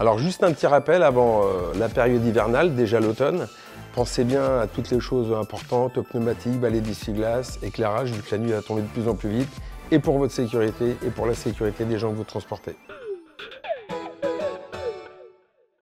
Alors juste un petit rappel avant euh, la période hivernale, déjà l'automne. Pensez bien à toutes les choses importantes, pneumatiques, balais d'essuie-glace, éclairage, vu que la nuit va tomber de plus en plus vite, et pour votre sécurité et pour la sécurité des gens que vous transportez.